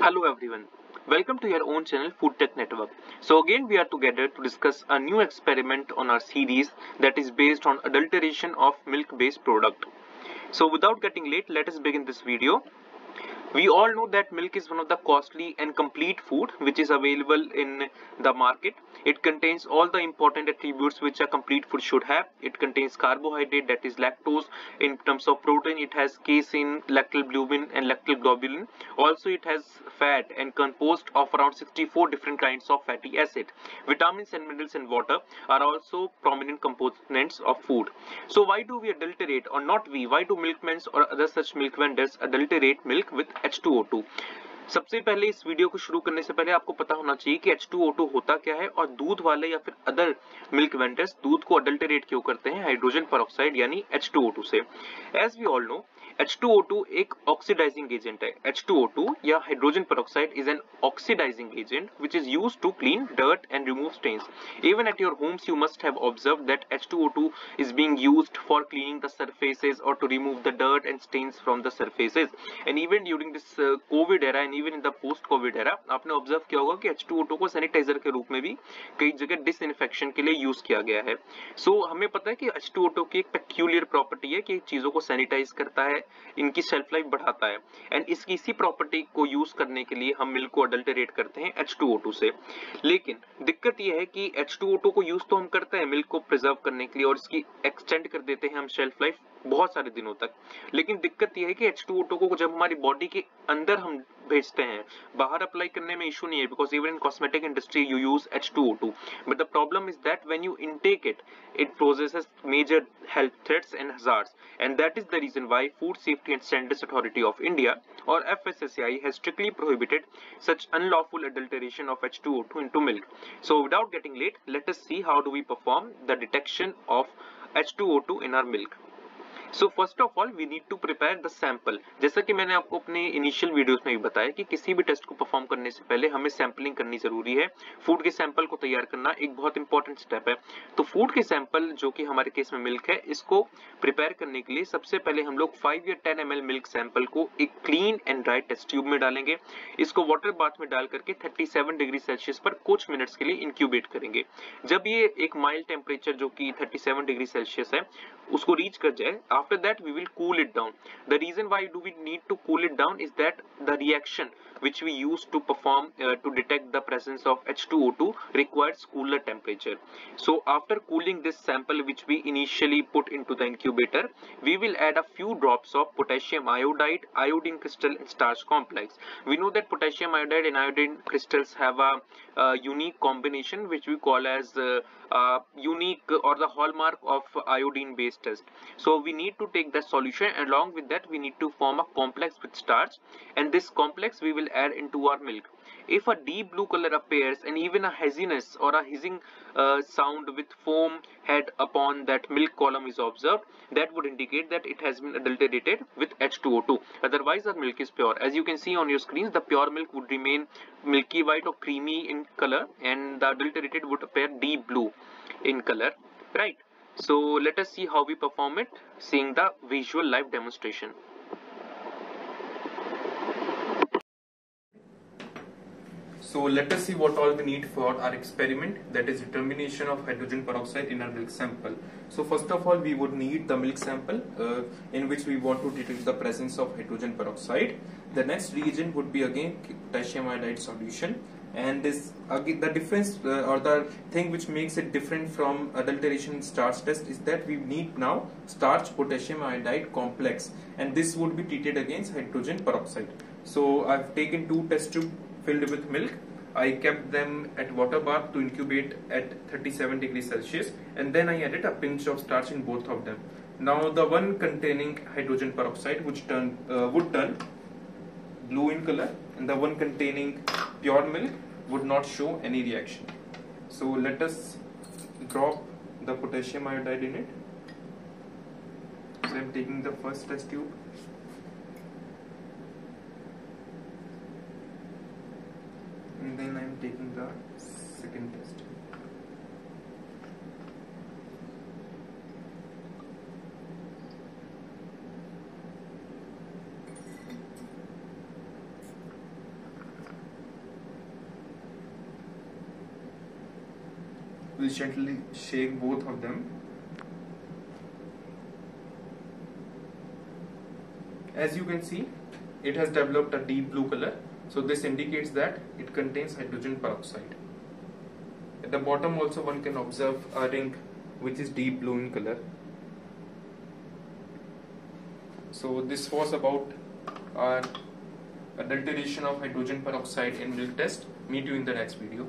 Hello everyone. Welcome to your own channel Food Tech Network. So again we are together to discuss a new experiment on our series that is based on adulteration of milk based product. So without getting late let us begin this video. We all know that milk is one of the costly and complete food which is available in the market. It contains all the important attributes which a complete food should have. It contains carbohydrate that is lactose. In terms of protein, it has casein, lactalbumin and lactoglobulin. Also, it has fat and composed of around 64 different kinds of fatty acid. Vitamins and minerals and water are also prominent components of food. So why do we adulterate or not we? Why do milkmen or other such milk vendors adulterate milk with H2O2? सबसे पहले इस video को शुरू करने से पहले आपको पता होना चाहिए कि H2O2 होता क्या है और दूध वाले या फिर अदर मिल्क वेंडर्स दूध को अडल्टरेट क्यों करते हैं हाइड्रोजन पर यानी H2O2 से as we all know H2O2 एक ऑक्सीडाइजिंग एजेंट है। H2O2 या hydrogen peroxide is an oxidizing agent which is use to clean dirt and remove stains even at your homes you must have observe that H2O2 is being used for cleaning the surfaces और to remove the dirt and stains from the surfaces and even during this covid era and even in the post covid era आपने observe किया होगा कि H2O2 को sanitiser के रूप में भी कई जगह डिसइंफेक्शन के लिए यूज़ किया गया है। सो so, हमें पता है कि H2O2 की एक पेक्यूलियर प्रॉपर्टी है कि चीज़ों को सैनिटाइज करता है इनकी सेल्फ लाइफ बढ़ाता है। एंड इसकी इसी प्रॉपर्टी को यूज़ करने के लिए हम मिल्क को अडल्टरेट करते हैं H2O2 से। लेकिन दिक्कत यह है कि H2O2 को यूज़ तो हम करते हैं मिल्क को प्रिजर्व करने के लिए और इसकी एक्सटेंड कर देते हैं हम शेल्फ लाइफ बहुत सारे दिनों तक। लेकिन दिक्कत यह है कि एच टू ओटो को जब हमारी बॉडी के अंदर हम भेजते हैं, बाहर अप्लाई करने में इशू नहीं है because even in cosmetic industry you use H two O but the problem is that when you intake it it poses major health threats and hazards and that is the reason why food safety and standards authority of India और F S S I has strictly prohibited such unlawful adulteration of H two O into milk so without getting late let's see how do we perform the detection of H two O in our milk so first of all we need to prepare the sample जैसा कि मैंने आपको अपने initial videos में भी बताया कि किसी भी टेस्ट को परफॉर्म करने से पहले हमें सैंपलिंग करनी ज़रूरी है। फ़ूड के सैंपल को तैयार करना एक बहुत इंपॉर्टेंट स्टेप है। तो फ़ूड के सैंपल जो कि हमारे केस में मिल्क है, इसको प्रिपेयर करने के लिए सबसे पहले हम लोग फाइव या टेन एम मिल्क सैंपल को एक clean and dry test tube में डालेंगे। इसको वाटर बाथ में डाल करके थर्टी डिग्री सेल्सियस पर कुछ मिनट्स के लिए इंक्यूबेट करेंगे। जब ये एक माइल्ड टेम्परेचर जो कि थर्टी डिग्री सेल्सियस है, उसको रीच कर जाए after that we will cool it down. The reason why do we need to cool it down is that the reaction which we use to perform uh, to detect the presence of H2O2 requires cooler temperature. So after cooling this sample which we initially put into the incubator we will add a few drops of potassium iodide iodine crystal and starch complex. We know that potassium iodide and iodine crystals have a, a unique combination which we call as uh, uh, unique or the hallmark of iodine based test. So we need to take the solution. And along with that we need to form a complex with starch. And this complex we will add into our milk. If a deep blue color appears and even a haziness or a hissing uh, sound with foam head upon that milk column is observed that would indicate that it has been adulterated with H2O2 otherwise our milk is pure. As you can see on your screens the pure milk would remain milky white or creamy in color and the adulterated would appear deep blue in color. Right. So let us see how we perform it seeing the visual live demonstration So let us see what all we need for our experiment that is determination of hydrogen peroxide in our milk sample. So first of all we would need the milk sample uh, in which we want to detect the presence of hydrogen peroxide. The next reagent would be again potassium iodide solution and this again the difference uh, or the thing which makes it different from adulteration starch test is that we need now starch potassium iodide complex and this would be treated against hydrogen peroxide. So I've taken two test tubes filled with milk. I kept them at water bath to incubate at 37 degrees Celsius and then I added a pinch of starch in both of them. Now the one containing hydrogen peroxide which turn, uh, would turn blue in color and the one containing pure milk would not show any reaction. So let us drop the potassium iodide in it. So I am taking the first test tube taking the second test. We gently shake both of them as you can see it has developed a deep blue color so this indicates that it contains hydrogen peroxide. At the bottom also one can observe a ring which is deep blue in color. So this was about our adulteration of hydrogen peroxide in milk test. Meet you in the next video